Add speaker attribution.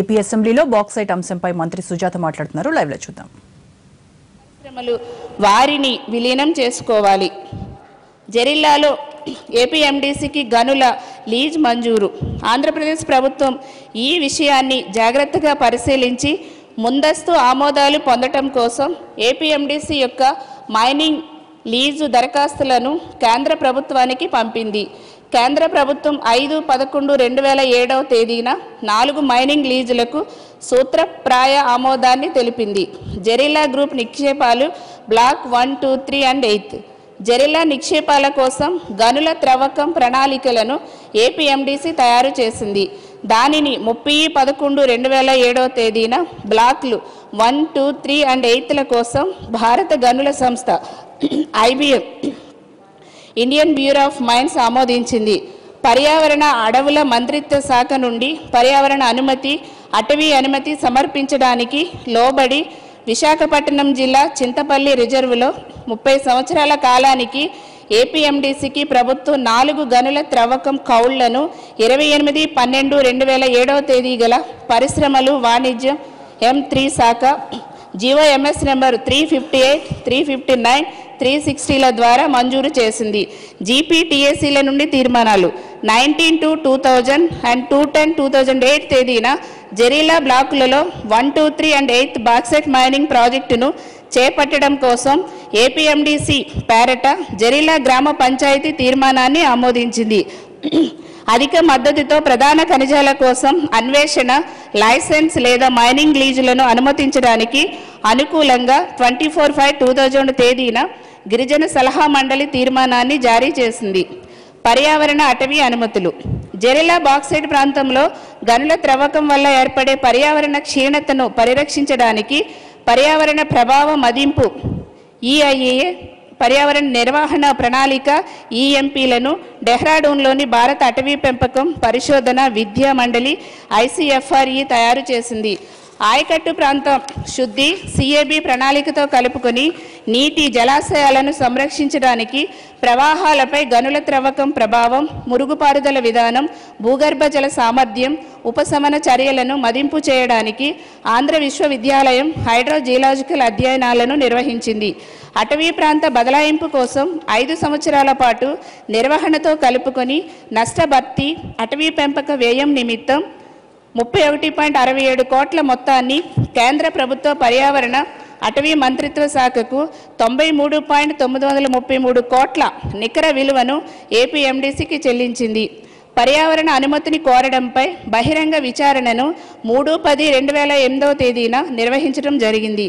Speaker 1: AP అసెంబ్లీలో bauxite అంశంపై మంత్రి సుజాత మాట్లాడుతున్నారు. లైవ్లో చూద్దాం.
Speaker 2: పరిశ్రమలు వారిని విలీనం చేసుకోవాలి. జెరిల్లాలో ఏపీఎండీసీకి గనుల లీజ్ మంజూరు. ఆంధ్రప్రదేశ్ ప్రభుత్వం ఈ విషయాన్ని జాగ్రత్తగా పరిశీలించి ముందస్తు ఆమోదాలు పొందటం కోసం ఏపీఎండీసీ యొక్క మైనింగ్ లీజు దరఖాస్తులను కేంద్ర ప్రభుత్వానికి పంపింది. కేంద్ర ప్రభుత్వం ఐదు పదకొండు రెండు వేల ఏడవ తేదీన నాలుగు మైనింగ్ లీజులకు సూత్రప్రాయ ఆమోదాన్ని తెలిపింది. జెరిలా గ్రూప్ నిక్షేపాలు block one two three and eighth Jerrila నిక్షేపాల కోసం గనుల త్రవ్వకం ప్రణాళికలను ఏపీఎండీసీ తయారు చేసింది. దానిని ముప్పై పదకొండు రెండు వేల ఏడవ తేదీన బ్లాక్లు వన్ టూ త్రీ అండ్ ఎయిత్ల కోసం భారత గనుల సంస్థ IBM Indian Bureau of Mines ఆమోదించింది. పర్యావరణ అడవుల మంత్రిత్వ శాఖ నుండి పర్యావరణ అనుమతి అటవీ అనుమతి సమర్పించడానికి లోబడి విశాఖపట్నం జిల్లా చింతపల్లి రిజర్వులో ముప్పై సంవత్సరాల కాలానికి ఏపీఎండీసీకి ప్రభుత్వం నాలుగు గనుల త్రవ్వకం కౌళ్ళను ఇరవై ఎనిమిది పన్నెండు రెండు వేల ఏడవ తేదీ గల పరిశ్రమలు వాణిజ్యం ఎం త్రీ శాఖ GO MS number three fifty eight three fifty nine three సిక్స్టీల ద్వారా మంజూరు చేసింది. జీపీటీఏసీల నుండి తీర్మానాలు. Nineteen two two thousand and two ten two thousand eight తేదీన జెరీలా బ్లాకులలో one two three and eighth bauxite mining ప్రాజెక్టును చేపట్టడం కోసం ఏపీఎండిసి పేరట జెరీలా గ్రామ పంచాయతీ తీర్మానాన్ని ఆమోదించింది. అధిక మద్దతుతో ప్రధాన ఖనిజాల కోసం అన్వేషణ లైసెన్స్ లేదా మైనింగ్ లీజులను అనుమతించడానికి అనుకూలంగా twenty four five two thousand తేదీన గిరిజన సలహా మండలి తీర్మానాన్ని జారీ చేసింది. పర్యావరణ అటవీ అనుమతులు. జరిలా బాక్సైడ్ ప్రాంతంలో గనుల త్రవ్వకం వల్ల ఏర్పడే పర్యావరణ క్షీణతను పరిరక్షించడానికి పర్యావరణ ప్రభావ మదింపు ఈఐఏ పర్యావరణ నిర్వహణ ప్రణాళిక ఈఎంపీలను డెహ్రాడూన్లోని భారత అటవీ పెంపకం పరిశోధన విద్యా మండలి ఐసీఎఫ్ఆర్ఈ తయారు చేసింది. ఆయకట్టు ప్రాంతం శుద్ధి సిఏబి ప్రణాళికతో కలుపుకొని నీటి జలాశయాలను సంరక్షించడానికి ప్రవాహాలపై గనుల త్రవ్వకం ప్రభావం మురుగుపారుదల విధానం భూగర్భ జల సామర్థ్యం ఉపశమన చర్యలను మదింపు చేయడానికి ఆంధ్ర విశ్వవిద్యాలయం హైడ్రోజియలాజికల్ అధ్యయనాలను నిర్వహించింది. అటవీ ప్రాంత బదలాయింపు కోసం ఐదు సంవత్సరాల పాటు నిర్వహణతో కలుపుకొని నష్టభర్తీ అటవీ పెంపక వ్యయం నిమిత్తం ముప్పై ఒకటి పాయింట్ అరవై ఏడు కోట్ల మొత్తాన్ని కేంద్ర ప్రభుత్వ పర్యావరణ అటవీ మంత్రిత్వ శాఖకు తొంభై మూడు పాయింట్ తొమ్మిది వందల ముప్పై మూడు కోట్ల నికర విలువను ఏపీఎండీసీకి చెల్లించింది. పర్యావరణ అనుమతిని కోరడంపై బహిరంగ విచారణను మూడు పది రెండు వేల ఎనిమిదవ తేదీన నిర్వహించడం జరిగింది.